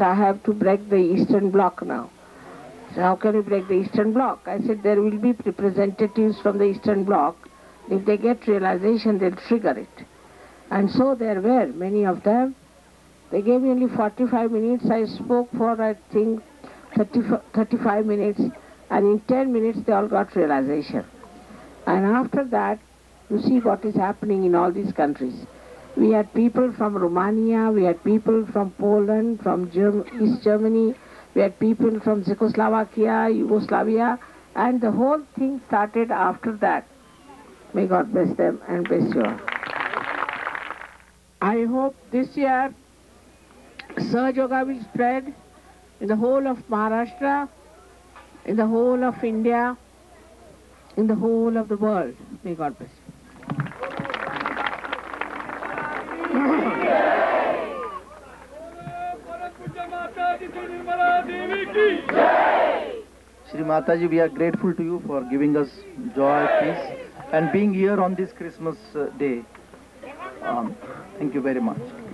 I have to break the Eastern Bloc now. So how can you break the Eastern Bloc? I said there will be representatives from the Eastern Bloc. If they get realization, they'll trigger it. And so there were many of them. They gave me only 45 minutes. I spoke for, I think, 30, 35 minutes. And in 10 minutes, they all got realization. And after that, you see what is happening in all these countries. We had people from Romania, we had people from Poland, from Germ East Germany, we had people from Czechoslovakia, Yugoslavia, and the whole thing started after that. May God bless them and bless you all. I hope this year Sahaja Yoga will spread in the whole of Maharashtra, in the whole of India, in the whole of the world. May God bless you. Shri Mataji, we are grateful to you for giving us joy, peace, and being here on this Christmas uh, day. Um, thank you very much.